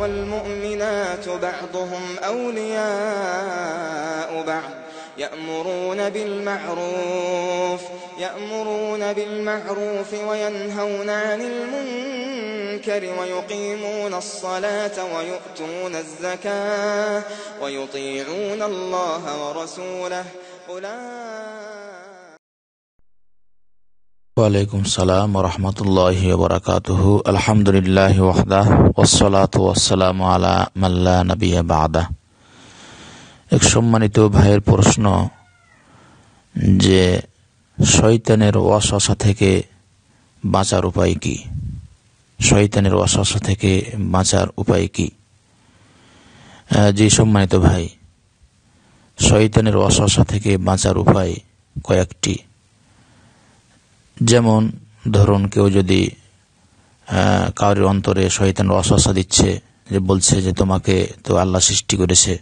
والمؤمنات بعضهم أولياء بعض يأمرون بالمعروف يأمرون بالمعروف وينهون عن المنكر ويقيمون الصلاة ويؤتون الزكاة ويطيعون الله ورسوله. أولئك ওয়ালাইকুম সালাম রহমতুল্লাহ বরাকাতুহ। আলহামদুলিল্লাহ ওয়াহদা ওসলাত ওয়াসালাম আলা মাল্লা নবিয়া বাদা। এক সম্মানিত ভাইয়ের প্রশ্ন, যে শয়তানের ওয়াসা থেকে বাঁচার উপায় কি? শয়তানের ওয়াসা থেকে বাঁচার উপায় কি? জি সম্মানিত ভাই, শয়তানের ওয়াসা থেকে বাঁচার উপায় কয়েকটি। যেমন ধরুন কেউ যদি কারোর অন্তরে শয়তান অশাসা দিচ্ছে, যে বলছে যে তোমাকে তো আল্লাহ সৃষ্টি করেছে,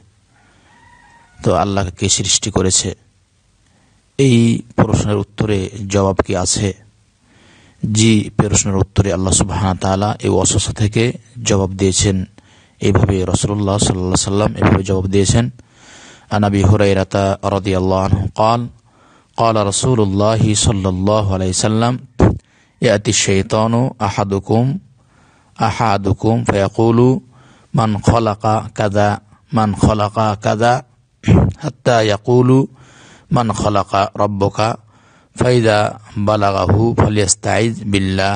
তো আল্লাহকে কে সৃষ্টি করেছে? এই প্রশ্নের উত্তরে জবাব কি আছে? জি, প্রশ্নের উত্তরে আল্লাহ সুবাহ তালা এই অশাসা থেকে জবাব দিয়েছেন। এইভাবে রসুল্লাহ সাল্লাহ সাল্লাম এভাবে জবাব দিয়েছেন। আনাবি হুরাইরাতা রদি আল্লাহ কাল قال رسول الله صلى الله عليه وسلم يأتي الشيطان أحدكم أحدكم فيقول من خلق كذا من خلق كذا حتى يقول من خلق ربك فإذا بلغه فليستعذ بالله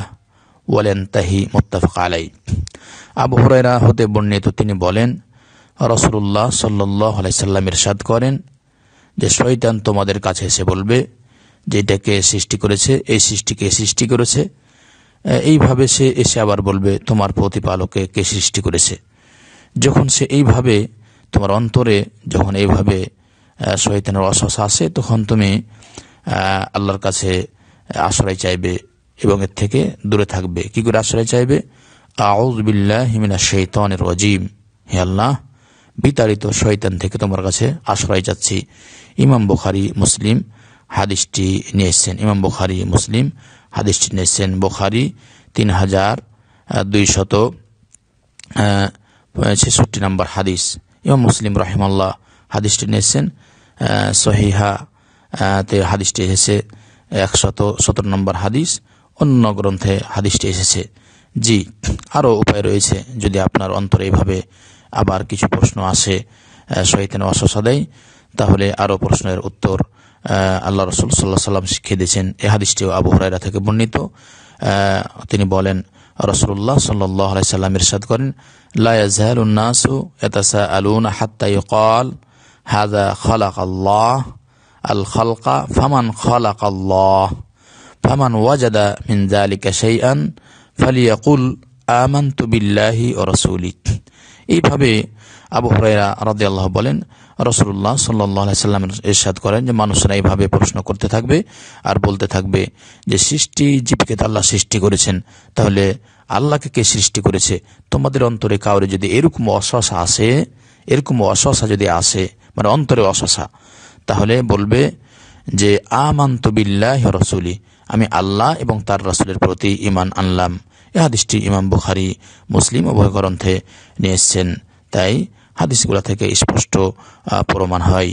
ولينتهي متفق عليه আবু হুরাইরা হতে বর্ণিত তিনি বলেন রসুল্লাহ সাল্লাহ আলাইসাল্লাম ইরশাদ করেন যে শয়তান তোমাদের কাছে এসে বলবে যে এটাকে সৃষ্টি করেছে, এই সৃষ্টিকে সৃষ্টি করেছে। এইভাবে সে এসে আবার বলবে, তোমার প্রতিপালকে কে সৃষ্টি করেছে? যখন সে এইভাবে, তোমার অন্তরে যখন এইভাবে শয়তানের অশ্বাস আসে, তখন তুমি আল্লাহর কাছে আশ্রয় চাইবে এবং এর থেকে দূরে থাকবে। কি করে আশ্রয় চাইবে? আউজ বিল্লাহ হিমিনা শৈতানের রজিম। হে আল্লাহ বিতাড়িত শয়তান থেকে তোমার কাছে আশ্রয় যাচ্ছি। ইমাম বুখারি, মুসলিম, হাদিসটি নিয়ে ইমাম বুখারি, মুসলিম, হাদিসটি নিয়ে এসছেন বুখারি তিন হাজার দুইশত ছেষট্টি নম্বর হাদিস। ইমাম মুসলিম রহিমাল্লাহ হাদিসটি নিয়ে এসছেন সহিহা তে হাদিসটি এসেছে, একশত সতেরো নম্বর হাদিস। অন্য গ্রন্থে হাদিসটি এসেছে। জি, আরও উপায় রয়েছে যদি আপনার অন্তরে এইভাবে আবার কিছু প্রশ্ন আসে শহীদ দেয়। তাহলে আরও প্রশ্নের উত্তর আল্লাহ রসুল সাল্লাহ সাল্লাম শিখিয়ে দিয়েছেন। এ হাদিসটিও আবু হরাইরা থেকে বর্ণিত। তিনি বলেন রসুল্লাহ সাল্লাহ সাল্লাম ইরশাদ করেন লায়াজহালুন্নাসু এতাসা আলুন হাত্তাই কল হাজা খালাক আল্লাহ আল খালকা ফামান খালাক আল্লাহ ফামান ওয়াজাদা মিন জালিকা শাইআন, ফালিয়াকুল আমানতু বিল্লাহি ও রসুলিক। এইভাবে আবু হরাইরা রাদি আল্লাহ বলেন রসুল্লাহ সাল্লাহ সাল্লাম ইরশাদ করেন যে মানুষরা এইভাবে প্রশ্ন করতে থাকবে আর বলতে থাকবে যে সৃষ্টি জীবকে আল্লাহ সৃষ্টি করেছেন, তাহলে আল্লাহকে কে সৃষ্টি করেছে? তোমাদের অন্তরে কাউরে যদি এরকম অশ্বাসা আসে, এরকম অশ্বাসা যদি আসে মানে অন্তরে অশ্বাসা তাহলে বলবে যে, আমান্ত বিল্লাহ রসুলি আমি আল্লাহ এবং তার রসুলের প্রতি ইমান আনলাম। এ হাদিসটি ইমাম বুখারি, মুসলিম উভয় গ্রন্থে নিয়ে এসছেন তাই হাদিসগুলা থেকে স্পষ্ট প্রমাণ হয়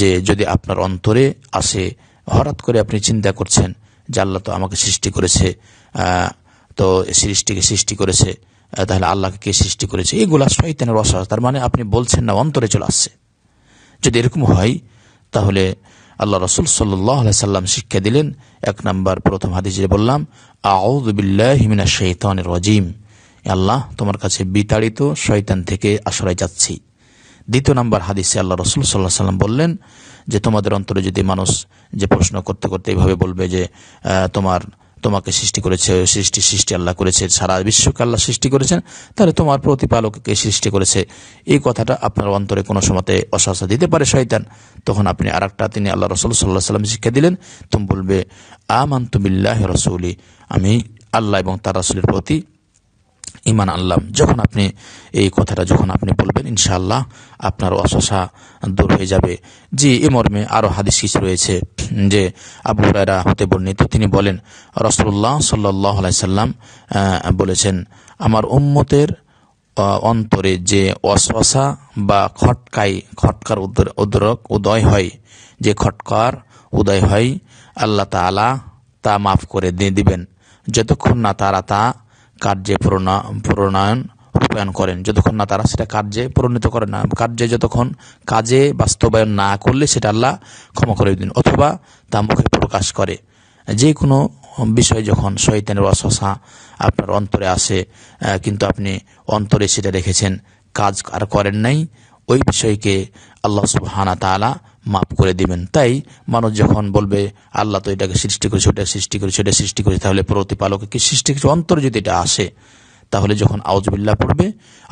যে যদি আপনার অন্তরে আসে, হঠাৎ করে আপনি চিন্তা করছেন যে আল্লাহ তো আমাকে সৃষ্টি করেছে তো সৃষ্টিকে সৃষ্টি করেছে তাহলে আল্লাহকে কে সৃষ্টি করেছে? এগুলা শৈতানের অসাহ তার মানে আপনি বলছেন না, অন্তরে চলে আসছে। যদি এরকম হয়, তাহলে আল্লাহ রসুল সাল্লাহ সাল্লাম শিক্ষা দিলেন, এক নম্বর প্রথম হাদিসে বললাম আউদ্দিল্লাহিমিনা শৈতানের রজিম। আল্লাহ, তোমার কাছে বিতাড়িত শয়তান থেকে আশ্রয় যাচ্ছি দ্বিতীয় নম্বর হাদিসে আল্লাহ রসুল সাল্লাহ সাল্লাম বললেন যে, তোমাদের অন্তরে যদি মানুষ যে প্রশ্ন করতে করতে এইভাবে বলবে যে তোমার তোমাকে সৃষ্টি করেছে, সৃষ্টি সৃষ্টি আল্লাহ করেছে, সারা বিশ্বকে আল্লাহ সৃষ্টি করেছেন, তাহলে তোমার প্রতিপালককে সৃষ্টি করেছে। এই কথাটা আপনার অন্তরে কোনো সময়তে অসহসা দিতে পারে শয়তান। তখন আপনি আর একটা তিনি আল্লাহ রসুল সাল্লাহ সাল্লাম শিক্ষা দিলেন, তুমি বলবে আমান্তুবিল্লাহ রসৌলি। আমি আল্লাহ এবং তার রসুলের প্রতি ইমান আল্লাহ যখন আপনি এই কথাটা যখন আপনি বলবেন, ইনশাআল্লাহ আপনার অশাসা দূর হয়ে যাবে। জি, এ মর্মে আরও হাদিস কিছু রয়েছে যে আবু রায়রা হতে বর্ণিত। তিনি বলেন রসুল্লাহ সাল্লাহ সাল্লাম বলেছেন, আমার উম্মতের অন্তরে যে অশ্বাসা বা খটকাই, খটকার উদ্রক উদয় হয়, যে খটকার উদয় হয়, আল্লাহ তালা তা মাফ করে দিয়ে দিবেন। যতক্ষণ না তারা তা কার্যে প্রণয়ন রূপায়ণ করেন। যতক্ষণ না তারা সেটা কার্যে পরিণত করে না, কার্যে যতক্ষণ কাজে বাস্তবায়ন না করলে সেটা আল্লাহ ক্ষমা করে দিন অথবা তা মুখে প্রকাশ করে। যে কোনো বিষয় যখন শৈতানের অশসা আপনার অন্তরে আসে কিন্তু আপনি অন্তরে সেটা রেখেছেন, কাজ আর করেন নাই ওই বিষয়কে আল্লাহ সুবহানা তালা মাফ করে দিবেন। তাই মানুষ যখন বলবে, আল্লাহ তো এটাকে সৃষ্টি করেছে ওটা সৃষ্টি করেছে, ওটা সৃষ্টি করেছে, তাহলে প্রতিপালকে কি সৃষ্টি করেছে? অন্তর যদি এটা আসে তাহলে যখন আউজবিল্লাহ পড়বে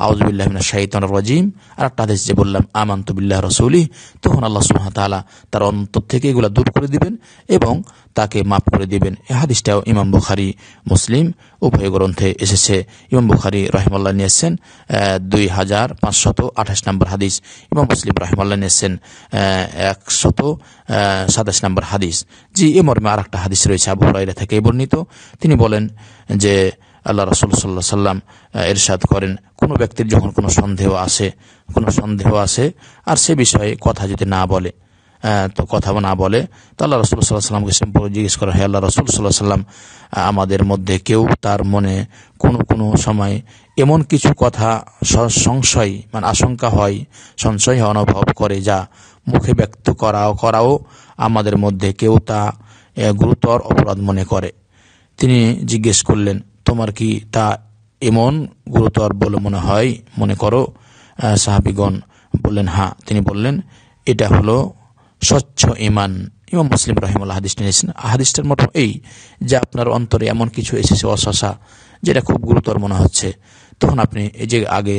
আউজবিল্লাহ শাহিতান রাজিম, আর একটা আদেশ যে বললাম আমন্তবিল্লাহ রসৌলি, তখন আল্লাহ সুহাতালা তার অন্তর থেকে এগুলো দূর করে দিবেন এবং তাকে মাফ করে দিবেন। এ হাদিসটাও ইমাম বুখারি, মুসলিম, উভয় গ্রন্থে এসেছে। ইমাম বুখারি রহিমাল্লাহ নিয়েছেন দুই হাজার পাঁচশত আঠাশ নম্বর হাদিস। ইমাম মুসলিম রহিমাল্লাহ নিয়েছেন একশত সাতাশ নম্বর হাদিস। জি, এ মর্মে আর একটা হাদিস রয়েছে, আবু হরাইরা থেকে বর্ণিত। তিনি বলেন যে আল্লাহ রসুল সাল্লাহ সাল্লাম এরশাদ করেন। কোনো ব্যক্তির যখন কোনো সন্দেহ আসে, কোনো সন্দেহ আসে, আর সে বিষয়ে কথা যদি না বলে তো কথা না বলে, তো আল্লাহ রসুল সাল্লাহ সাল্লামকে সিম্পল জিজ্ঞেস করা হয় আল্লাহ রসুল সাল্লাহ সাল্লাম আমাদের মধ্যে কেউ তার মনে কোনো কোনো সময় এমন কিছু কথা সংশয় মানে আশঙ্কা হয় সংশয় অনুভব করে যা মুখে ব্যক্ত করাও করাও আমাদের মধ্যে কেউ তা গুরুতর অপরাধ মনে করে? তিনি জিজ্ঞেস করলেন তোমার কি তা এমন গুরুতর বলে মনে হয়? মনে করো সাহাবিগণ বললেন হ্যাঁ। তিনি বললেন, এটা হলো স্বচ্ছ ইমান ইমাম মুসলিম রহিমুল্লাহ হাদিস নিয়েছেন হাদিসটার মতো এই যে আপনার অন্তরে এমন কিছু এসেছে অশাসা যেটা খুব গুরুতর মনে হচ্ছে। তখন আপনি এই যে আগে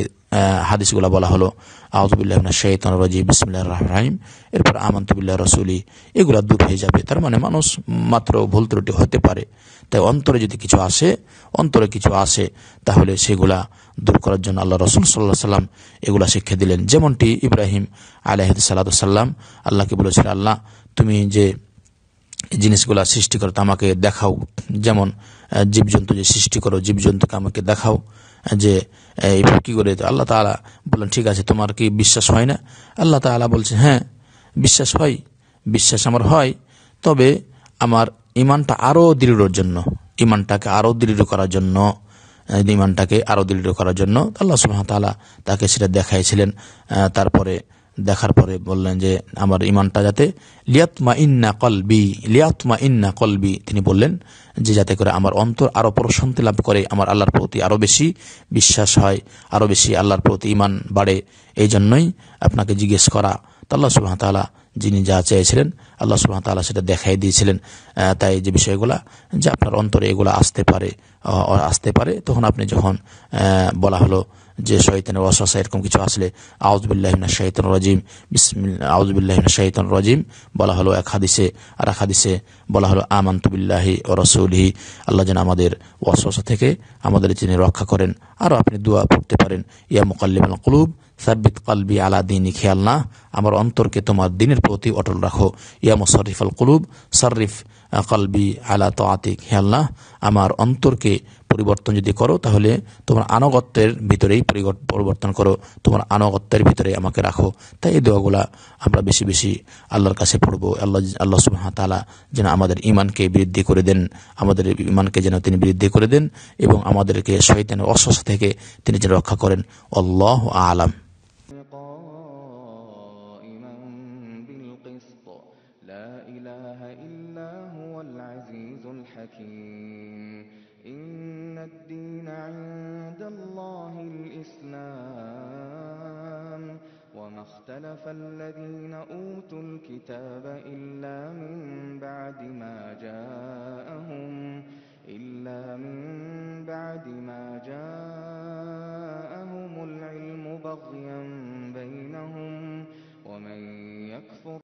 হাদিসগুলা বলা হলো আহতুবিল্লাহ শৈতন রাজি বিসমুল্লাহ রাহিম। এরপর আমন্তবিল্লাহ রসুলি, এগুলো দূর হয়ে যাবে। তার মানে মানুষ মাত্র ভুল ত্রুটি হতে পারে। তাই অন্তরে যদি কিছু আসে, অন্তরে কিছু আসে, তাহলে সেগুলা দূর করার জন্য আল্লাহ রসুল সাল্লাহ সাল্লাম এগুলা শিক্ষা দিলেন। যেমনটি ইব্রাহিম আলহ সাল্লাম আল্লাহকে বলেছিল, আল্লাহ, তুমি যে জিনিসগুলা সৃষ্টি করো আমাকে দেখাও। যেমন জীবজন্তু যে সৃষ্টি করো, জীবজন্তুকে আমাকে দেখাও। যে এইভাবে কি করে? আল্লাহ তালা বললেন, ঠিক আছে, তোমার কি বিশ্বাস হয় না? আল্লাহ তালা বলছে হ্যাঁ বিশ্বাস হয়, বিশ্বাস আমার হয়। তবে আমার ইমানটা আরও দৃঢ়র জন্য ইমানটাকে আরও দৃঢ় করার জন্য ইমানটাকে আরও দৃঢ় করার জন্য। আল্লাহ সুহামতাল্লাহ তাকে সেটা দেখাইছিলেন। তারপরে দেখার পরে বললেন যে, আমার ইমানটা যাতে লিয়াতমা ইন্না কলবি লিয়াতমা ইন্না কলবি, তিনি বললেন, যে যাতে করে আমার অন্তর আরও প্রশান্তি লাভ করে, আমার আল্লাহর প্রতি আরও বেশি বিশ্বাস হয়, আরও বেশি আল্লাহর প্রতি ইমান বাড়ে। এই জন্যই আপনাকে জিজ্ঞেস করা। আল্লাহ সুবাহ তালা যিনি যা চেয়েছিলেন, আল্লাহ সুবাহ তালা সেটা দেখাই দিয়েছিলেন। তাই যে বিষয়গুলা, যে আপনার অন্তরে এগুলো আসতে পারে আসতে পারে, তখন আপনি যখন বলা হলো যে শৈতানের ওয়াসওয়াসা এরকম কিছু আসলে আউজবিল্লাহিনা শাহিতান রাজিম আউজবিল্লাহিনা শাহিতান রাজিম, বলা হলো এক হাদিসে, আর এক হাদিসে বলা হলো আমান্তুবিল্লাহি ও রসুলহি, আল্লাহ যেন আমাদের ওয়াসওয়াসা থেকে আমাদের যিনি রক্ষা করেন আরও আপনি দোয়া পড়তে পারেন। ইয়া মুকাল্লিম কুলুব, সাব্বিত কালবি আলা দিনী খেয়াল না, আমার অন্তরকে তোমার দিনের প্রতি অটল রাখো। ইয়া মুসরিফ আল কুলুব শরিফ কালবি আলা তো আতিক খেয়াল না আমার অন্তরকে পরিবর্তন যদি করো, তাহলে তোমার আনগত্যের ভিতরেই পরিবর্তন করো। তোমার আনগত্যের ভিতরে আমাকে রাখো। তাই এই দোয়াগুলা আমরা বেশি বেশি আল্লাহর কাছে পড়ব। আল্লাহ আল্লাহ সুবাহ তালা যেন আমাদের ইমানকে বৃদ্ধি করে দেন, আমাদের ইমানকে যেন তিনি বৃদ্ধি করে দেন এবং আমাদেরকে শৈতানের অস্বস্থ থেকে তিনি যেন রক্ষা করেন। আল্লাহ আলাম। اخْتَلَفَ الَّذِينَ أُوتُوا الْكِتَابَ إِلَّا مِن بَعْدِ مَا جَاءَهُمْ إلا من بعد ما جاءهم العلم بغيا